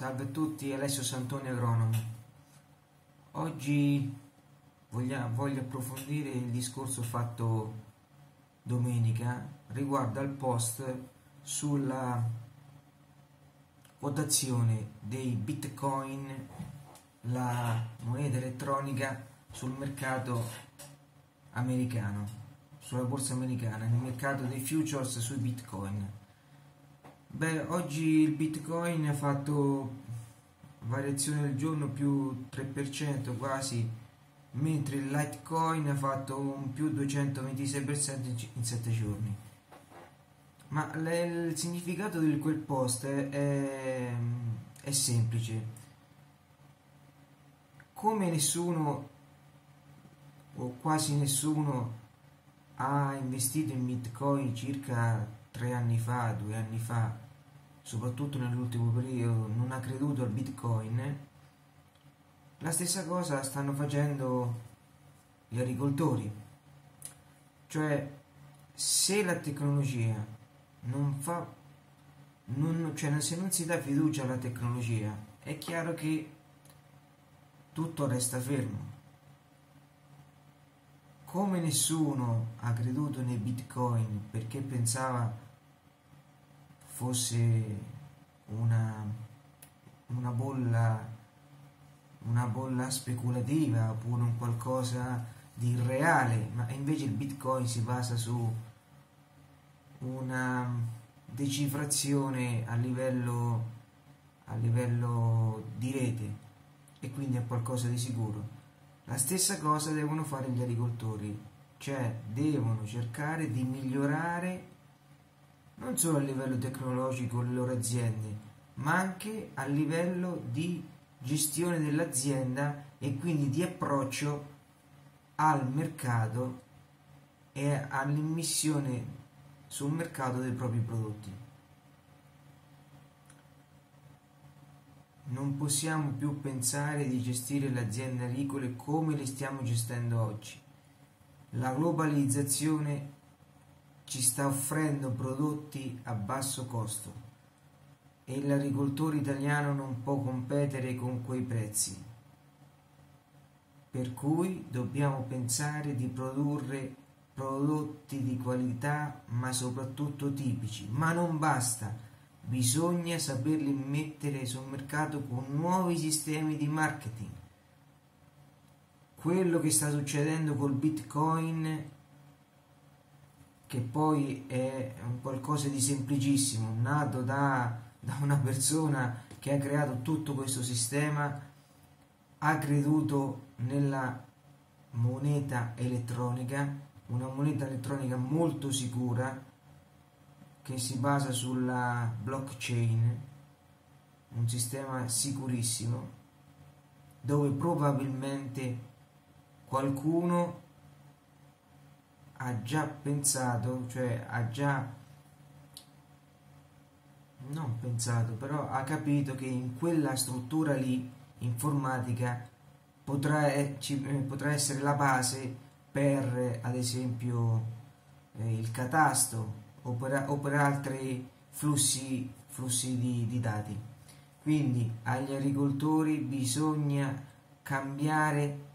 Salve a tutti, Alessio Santoni Agronomo. Oggi voglio, voglio approfondire il discorso fatto domenica riguardo al post sulla quotazione dei bitcoin, la moneta elettronica sul mercato americano, sulla borsa americana, nel mercato dei futures sui bitcoin. Beh, oggi il Bitcoin ha fatto variazione del giorno più 3% quasi, mentre il Litecoin ha fatto un più 226% in 7 giorni. Ma il significato di quel post è, è semplice. Come nessuno o quasi nessuno ha investito in Bitcoin circa 3 anni fa, 2 anni fa, soprattutto nell'ultimo periodo, non ha creduto al Bitcoin, la stessa cosa stanno facendo gli agricoltori. Cioè, se la tecnologia non fa, non, cioè se non si dà fiducia alla tecnologia, è chiaro che tutto resta fermo. Come nessuno ha creduto nei bitcoin perché pensava fosse una, una bolla una bolla speculativa oppure un qualcosa di irreale, ma invece il Bitcoin si basa su una decifrazione a livello, a livello di rete e quindi è qualcosa di sicuro. La stessa cosa devono fare gli agricoltori, cioè devono cercare di migliorare non solo a livello tecnologico le loro aziende, ma anche a livello di gestione dell'azienda e quindi di approccio al mercato e all'immissione sul mercato dei propri prodotti. Non possiamo più pensare di gestire le aziende agricole come le stiamo gestendo oggi. La globalizzazione ci sta offrendo prodotti a basso costo e l'agricoltore italiano non può competere con quei prezzi. Per cui dobbiamo pensare di produrre prodotti di qualità ma soprattutto tipici, ma non basta, bisogna saperli mettere sul mercato con nuovi sistemi di marketing. Quello che sta succedendo col Bitcoin che poi è qualcosa di semplicissimo, nato da, da una persona che ha creato tutto questo sistema, ha creduto nella moneta elettronica, una moneta elettronica molto sicura che si basa sulla blockchain, un sistema sicurissimo, dove probabilmente qualcuno ha già pensato, cioè ha già non pensato, però ha capito che in quella struttura lì informatica potrà, ci, potrà essere la base per ad esempio eh, il catasto o per, o per altri flussi, flussi di, di dati. Quindi agli agricoltori bisogna cambiare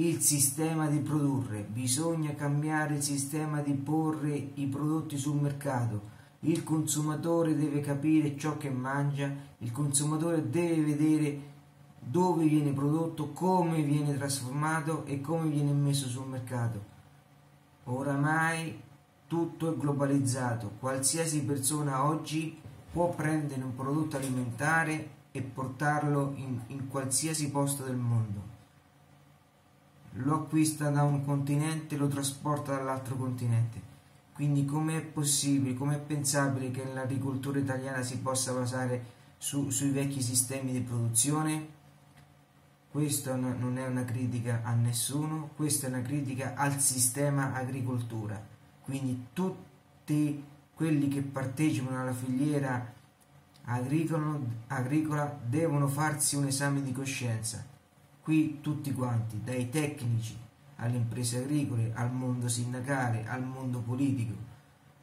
il sistema di produrre, bisogna cambiare il sistema di porre i prodotti sul mercato. Il consumatore deve capire ciò che mangia, il consumatore deve vedere dove viene prodotto, come viene trasformato e come viene messo sul mercato. Oramai tutto è globalizzato, qualsiasi persona oggi può prendere un prodotto alimentare e portarlo in, in qualsiasi posto del mondo lo acquista da un continente e lo trasporta dall'altro continente. Quindi com'è possibile, com'è pensabile che l'agricoltura italiana si possa basare su, sui vecchi sistemi di produzione? Questa non è una critica a nessuno, questa è una critica al sistema agricoltura. Quindi tutti quelli che partecipano alla filiera agricola, agricola devono farsi un esame di coscienza Qui tutti quanti, dai tecnici alle imprese agricole, al mondo sindacale, al mondo politico.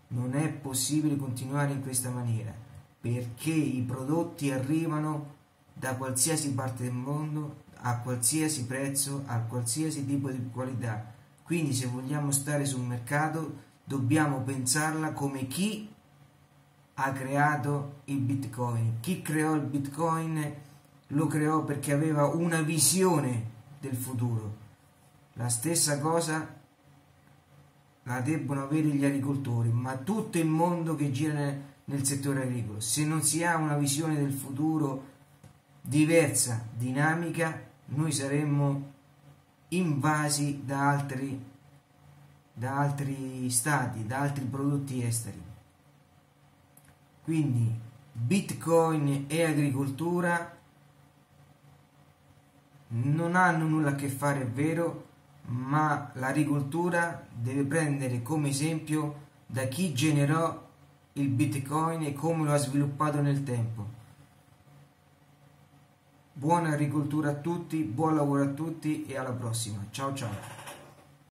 Non è possibile continuare in questa maniera perché i prodotti arrivano da qualsiasi parte del mondo, a qualsiasi prezzo, a qualsiasi tipo di qualità. Quindi se vogliamo stare sul mercato dobbiamo pensarla come chi ha creato il Bitcoin. Chi creò il Bitcoin lo creò perché aveva una visione del futuro. La stessa cosa la debbono avere gli agricoltori, ma tutto il mondo che gira nel settore agricolo. Se non si ha una visione del futuro diversa, dinamica, noi saremmo invasi da altri, da altri stati, da altri prodotti esteri. Quindi Bitcoin e agricoltura non hanno nulla a che fare, è vero, ma l'agricoltura deve prendere come esempio da chi generò il Bitcoin e come lo ha sviluppato nel tempo. Buona agricoltura a tutti, buon lavoro a tutti e alla prossima. Ciao ciao.